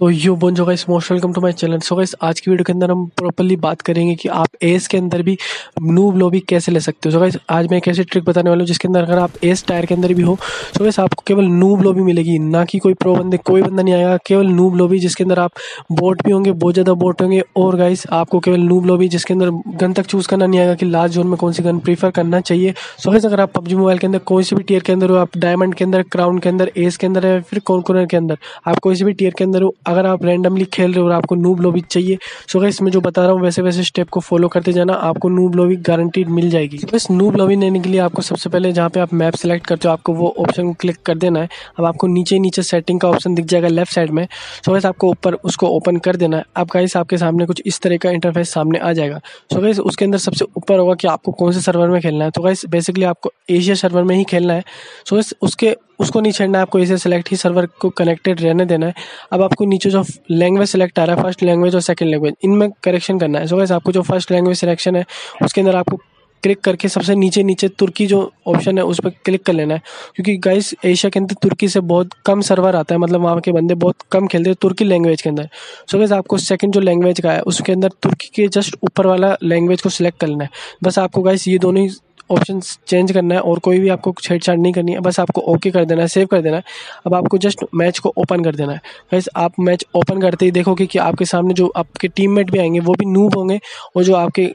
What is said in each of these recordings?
तो यू बोन जो guys most welcome to my channel so guys आज की वीडियो के अंदर हम प्रॉपरली बात करेंगे कि आप एस के अंदर भी नूब लॉबी कैसे ले सकते हो। सो गाइस आज मैं एक ऐसी ट्रिक बताने वाला हूँ जिसके अंदर अगर आप एस टायर के अंदर भी हो सो गाइस आपको केवल नूब लॉबी मिलेगी, ना कि कोई प्रो बंदे, कोई बंदा नहीं आएगा, केवल नूब लॉबी जिसके अंदर आप बोट भी होंगे, बहुत ज़्यादा बोट होंगे, और गाइस आपको केवल नूब लॉबी जिसके अंदर गन तक चूज़ करना नहीं आएगा कि लास्ट जोन में कौन सी गन प्रीफर करना चाहिए। सो गाइस अगर आप पबजी मोबाइल के अंदर, कोई सी भी टीयर के अंदर हो, आप डायमंड के अंदर क्राउन के अंदर एस के अंदर, या फिर कॉन्कोनर के अंदर, आप कोई सी भी टीयर के अंदर हो अगर आप रैंडमली खेल रहे हो और आपको नूब लोबी चाहिए सो गाइस मैं जो बता रहा हूँ, वैसे वैसे स्टेप को फॉलो करते जाना, आपको नूब लोबी गारंटीड मिल जाएगी। बस नूब लोबी लेने के लिए आपको सबसे पहले जहाँ पे आप मैप सेलेक्ट करते हो, आपको वो ऑप्शन को क्लिक कर देना है। अब आपको नीचे नीचे सेटिंग का ऑप्शन दिख जाएगा लेफ़्ट साइड में। सो गाइस आपको ऊपर उसको ओपन कर देना है। अब गाइस आपके सामने कुछ इस तरह का इंटरफेस सामने आ जाएगा। सो गाइस उसके अंदर सबसे ऊपर होगा कि आपको कौन से सर्वर में खेलना है। तो गाइस बेसिकली आपको एशिया सर्वर में ही खेलना है। सो गाइस उसके, उसको नहीं छेड़ना है, आपको एशिया सेलेक्ट ही सर्वर को कनेक्टेड रहने देना है। अब आपको नीचे जो लैंग्वेज सेलेक्ट आ रहा है फ़र्स्ट लैंग्वेज और सेकंड लैंग्वेज इनमें करेक्शन करना है। सो गैस आपको जो फ़र्स्ट लैंग्वेज सिलेक्शन है, उसके अंदर आपको क्लिक करके सबसे नीचे नीचे तुर्की जो ऑप्शन है, उस पर क्लिक कर लेना है। क्योंकि गाइस एशिया के अंदर तुर्की से बहुत कम सर्वर आता है मतलब वहाँ के बंदे बहुत कम खेलते हैं तुर्की लैंग्वेज के अंदर। सो गैस आपको सेकंड जो लैंग्वेज का है, उसके अंदर तुर्की के जस्ट ऊपर वाला लैंग्वेज को सिलेक्ट कर लेना है। बस आपको गाइस ये दोनों ही ऑप्शन चेंज करना है, और कोई भी आपको छेड़छाड़ नहीं करनी है। बस आपको ओके कर देना है सेव कर देना है। अब आपको जस्ट मैच को ओपन कर देना है। वैसे आप मैच ओपन करते ही देखोगे कि आपके सामने जो आपके टीममेट भी आएँगे, वो भी नूब होंगे, और जो आपके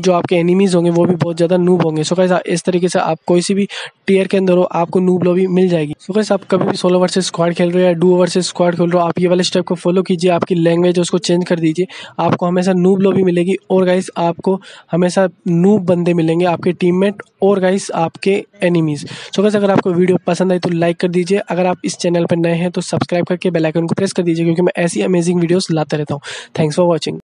जो आपके एनिमीज़ होंगे, वो भी बहुत ज़्यादा नूब होंगे। सो कैसे इस तरीके से आप कोई सी भी टीयर के अंदर हो, आपको नूब लॉबी मिल जाएगी। सो कैसे आप कभी भी सोलो वर्सेस स्क्वाड खेल रहे हो या डू वर्सेस स्क्वाड खेल रहे हो, आप ये वाले स्टेप को फॉलो कीजिए, आपकी लैंग्वेज उसको चेंज कर दीजिए। आपको हमेशा नूब लॉबी मिलेगी और गाइस आपको हमेशा नूब बंदे मिलेंगे आपके टीममेट और गाइस आपके एनिमीज़ सो कैसे अगर आपको वीडियो पसंद आई तो लाइक कर दीजिए। अगर आप इस चैनल पर नए हैं तो सब्सक्राइब करके बेलाइकन को प्रेस कर दीजिए, क्योंकि मैं ऐसी अमेजिंग वीडियोज़ लाता रहता हूँ। Thanks for watching